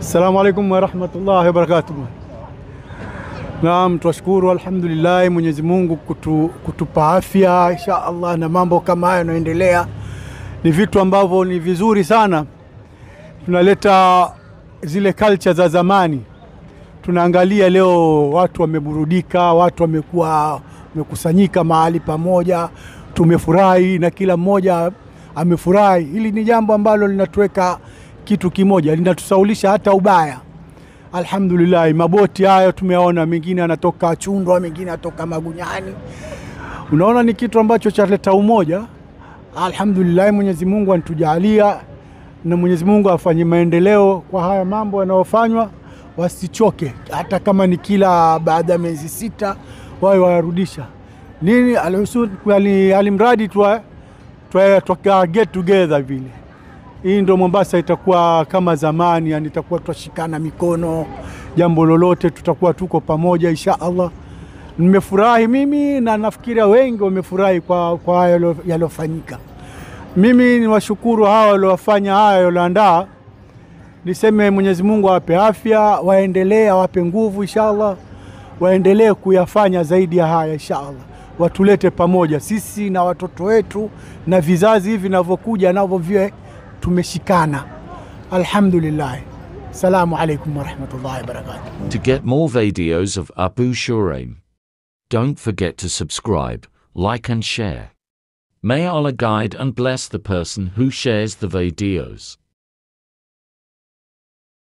Assalamu alaikum warahmatullahi wabarakatuh. Naam, twashukuru alhamdulillah Mwenyezi Mungu kutu, kutupa afya insha Allah, na mambo kama hayo yanaendelea, ni vitu ambavyo ni vizuri sana. Tunaleta zile culture za zamani, tunaangalia leo watu wameburudika, watu wamekuwa wamekusanyika mahali pamoja, tumefurahi na kila mmoja amefurahi. Hili ni jambo ambalo linatuweka kitu kimoja, linatusaulisha hata ubaya. Alhamdulillah, maboti hayo tumeona, mengine anatoka Chundwa, mengine anatoka Magunyani. Unaona, ni kitu ambacho chaleta umoja. Alhamdulillah, Mwenyezi Mungu anatujalia na Mwenyezi Mungu afanye maendeleo kwa haya mambo yanayofanywa, wasichoke, hata kama ni kila baada ya miezi sita wawe wayarudisha nini, alimradi twa twa get together vile hii ndo Mombasa itakuwa kama zamani, yani itakuwa twashikana mikono, jambo lolote tutakuwa tuko pamoja insha Allah. Nimefurahi mimi na nafikiria wengi wamefurahi kwa, kwa hayo yaliyofanyika. Mimi niwashukuru hawa waliofanya haya walioandaa, niseme Mwenyezi Mungu awape afya, waendelee, awape nguvu insha Allah, waendelee kuyafanya zaidi ya haya insha Allah, watulete pamoja sisi na watoto wetu na vizazi hivi vinavyokuja navyo tumeshikana. Alhamdulillah. Salamu alaikum warahmatullahi wabarakatuh. To get more videos of Abu Shuraim, don't forget to subscribe, like and share. May Allah guide and bless the person who shares the videos.